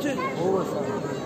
먹었지? 먹었어.